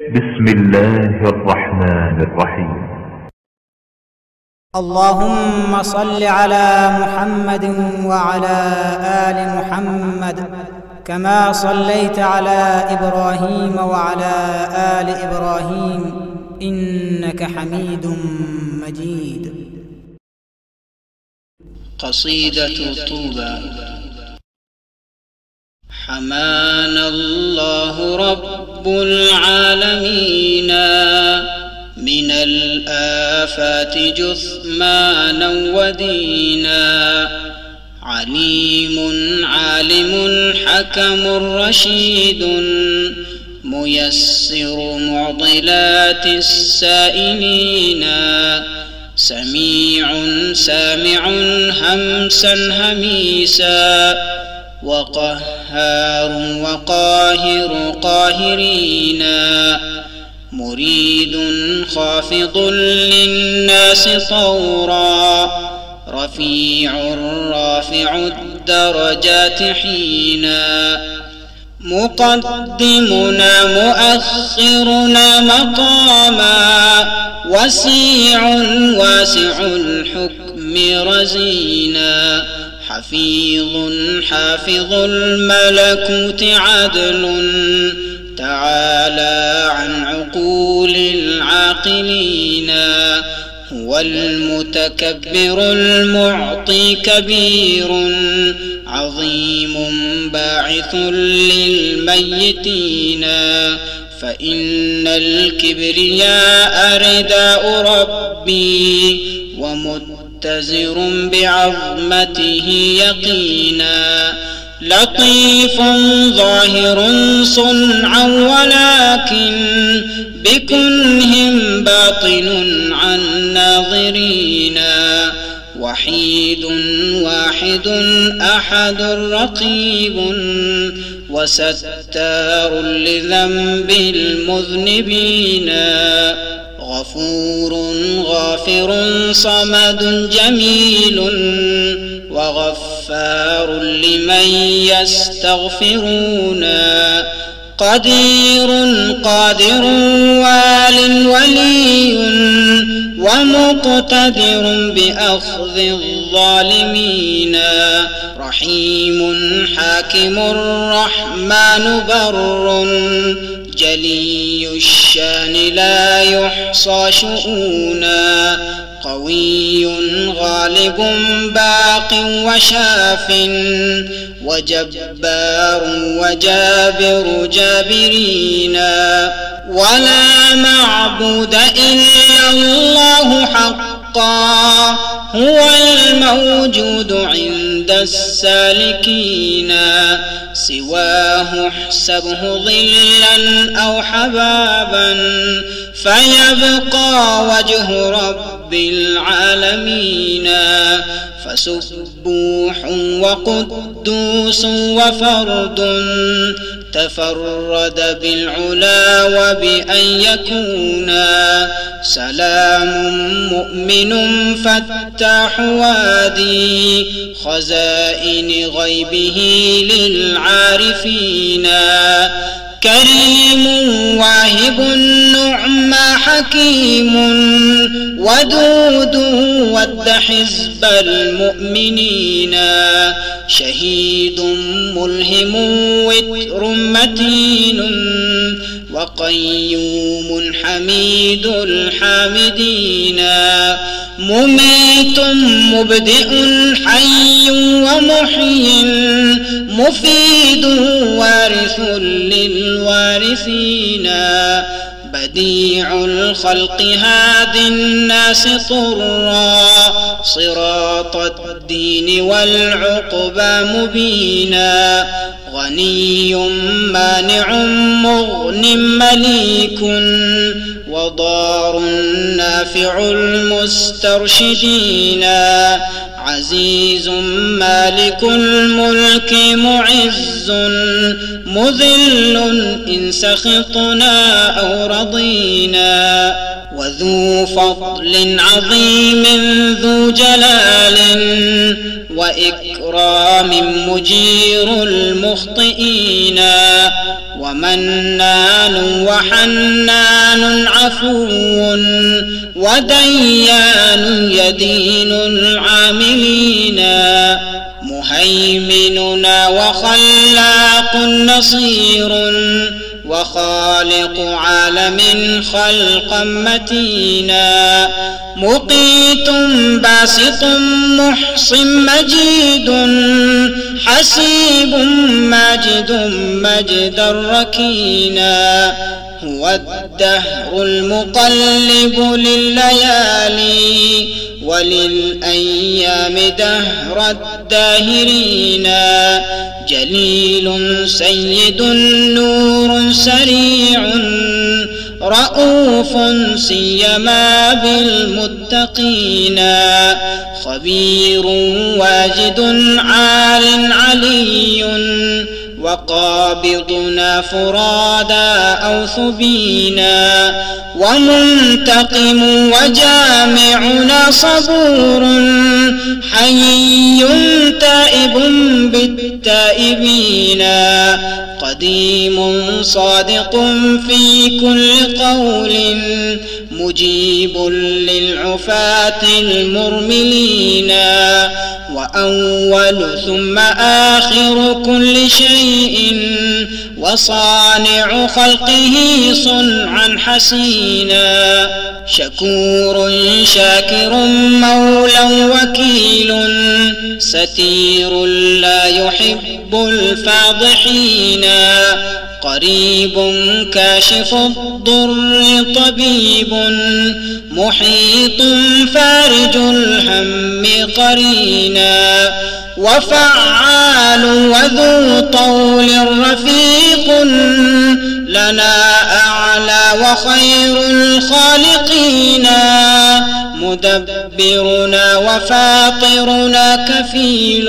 بسم الله الرحمن الرحيم. اللهم صل على محمد وعلى آل محمد كما صليت على إبراهيم وعلى آل إبراهيم إنك حميد مجيد. قصيدة طوبى. حمانا الله رب العالمين. من الآفات جثمانا ودينا. عليم عالم حكم رشيد. ميسر معضلات السائلين. سميع سامع همسا هميسا. وقهار وقاهر قاهرين مريد خافض للناس طورا رفيع رافع الدرجات حينا مقدمنا مؤخرنا مقاما وسيع واسع الحكم رزينا حفيظ حافظ الملكوت عدل. تعالى عن عقول العاقلين. هو المتكبر المعطي كبير. عظيم باعث للميتين. فإن الكبرياء رداء ربي. ومتزر بعظمته يقينا. لطيف ظاهر صنعا ولكن بكنهم باطن عن ناظرينا. وحيد واحد أحد رقيب وستار لذنب المذنبين. غفور غافر صمد جميل وغفار لمن يستغفرون. قدير قادر وال ولي ومقتدر بأخذ الظالمين. رحيم حاكم الرحمن بر جلي الشان لا يحصى شؤونا. قوي غالب باق وشاف وجبار وجابر جابرينا ولا معبود إلا الله حقا. هو الموجود عند السالكين. سواه احسبه ظلا أو حبابا. فيبقى وجه رب العالمين. فسبوح وقدوس وفرد. تفرد بالعلا وبأن يكونا سلام مؤمن فتاح وادي خزائن غيبه للعارفين كريم واهب النعمى حكيم ودود ود حزب المؤمنين شهيد ملهم وتر متين وقيوم حميد الحامدين مميت مبدئ حي ومحيي مفيد وارث للوارثين. بديع الخلق هاد الناس طرا. صراط الدين والعقبى مبينا. غني مانع مغن مليك. وضار نافع المسترشدين. عزيز مالك الملك معز مذل إن سخطنا أو رضينا. وذو فضل عظيم ذو جلال وإكرام مجير المخطئين. ومنان وحنان عفو وديان يدين العاملين مهيمننا وخلاق نصير وخالق عالم خلقا متينا مقيت باسط محص مجيد حسيب ماجد مجدا ركينا هو الدهر المقلب لليالي وللأيام دهر الداهرين. جليل سيد نور سريع رؤوف سيما بالمتقين خبير واجد عال علي وقابضنا فرادا أو ثبينا ومنتقم وجامعنا صبور حي تائب بالتائبين قديم صادق في كل قول مجيب للعفاة المرملين وأول ثم آخر كل شيء وصانع خلقه صنعا حسينا. شكور شاكر مولى وكيل ستير لا يحب الفاضحين. قريب كاشف الضر طبيب محيط فارج الهم قرينا وفعال وذو طول رفيق لنا أعلى وخير الخالقين مدبرنا وفاطرنا كفيل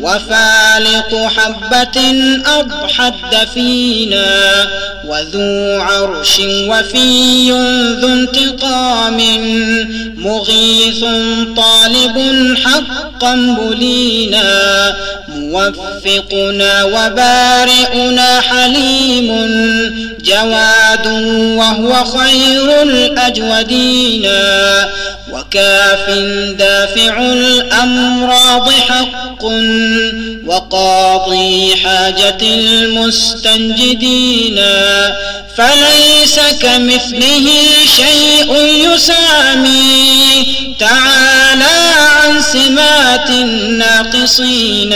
وفالق حبة أضحت فينا وذو عرش وفي ذو انتقام مغيث طالب حقا بلينا موفقنا وبارئنا حليم جواد وهو خير الأجودين وكاف دافع الأمراض حق وقاضي حاجة المستنجدين فليس كمثله شيء يسامي تعالى عن سمات الناقصين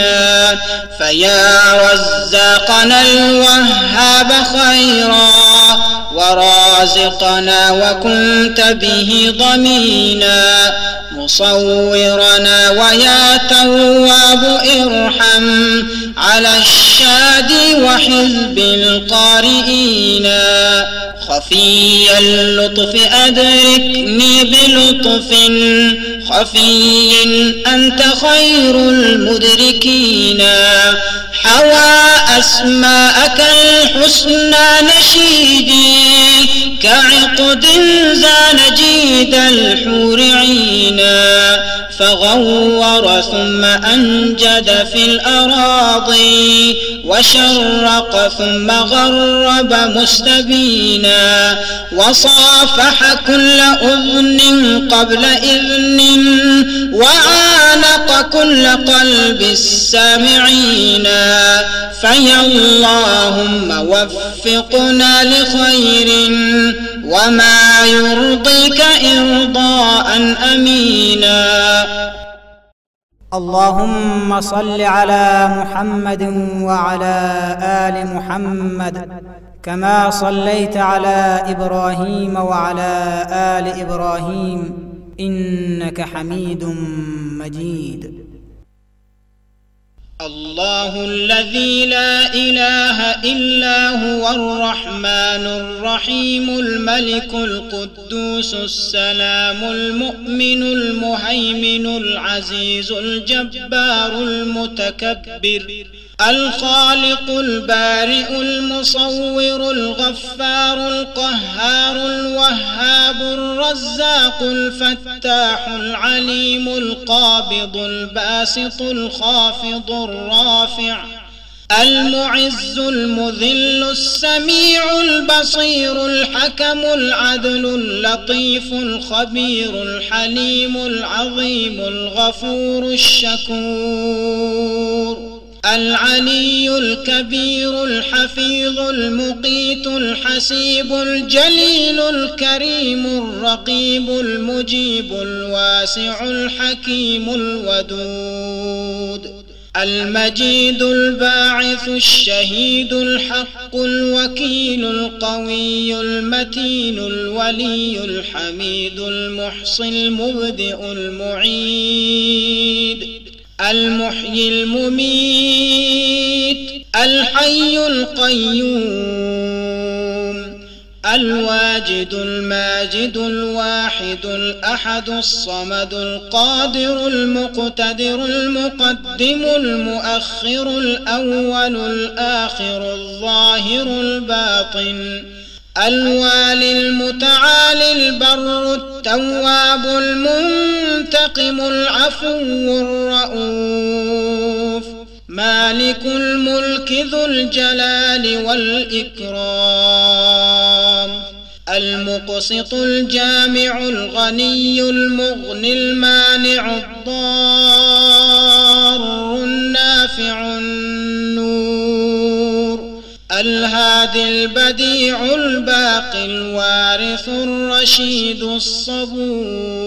فيا رزاقنا الوهاب خيرا ورازقنا وكنت به ضمينا. مصورنا ويا تواب ارحم على الشاد وحزب القارئين. خفي اللطف أدركني بلطف خفي أنت خير المدركين. حوى أسماءك الحسنى نشيدي كعقد زان جيد الحور عينا فغور ثم أنجد في الأراضي وشرق ثم غرب مستبينا وصافح كل أذن قبل إذن وعانق كل قلب السامعين. فيا اللهم وفقنا لخير. وما يرضيك إرضاء أمينا. اللهم صل على محمد وعلى ال محمد كما صليت على إبراهيم وعلى ال إبراهيم انك حميد مجيد. الله الذي لا إله إلا هو الرحمن الرحيم الملك القدوس السلام المؤمن المهيمن العزيز الجبار المتكبر. الخالق البارئ المصور الغفار القهار الوهاب الرزاق الفتاح العليم القابض الباسط الخافض الرافع المعز المذل السميع البصير الحكم العدل اللطيف الخبير الحليم العظيم الغفور الشكور العلي الكبير الحفيظ المقيت الحسيب الجليل الكريم الرقيب المجيب الواسع الحكيم الودود المجيد الباعث الشهيد الحق الوكيل القوي المتين الولي الحميد المحصي المبدئ المعيد المحيي المميت الحي القيوم الواجد الماجد الواحد الأحد الصمد القادر المقتدر المقدم المؤخر الأول الآخر الظاهر الباطن الوالي المتعالي البر التواب المنتقم العفو الرؤوف الملك ذو الجلال والإكرام. المقسط الجامع الغني المغني المانع الضار النافع النور. الهادي البديع الباقي الوارث الرشيد الصبور.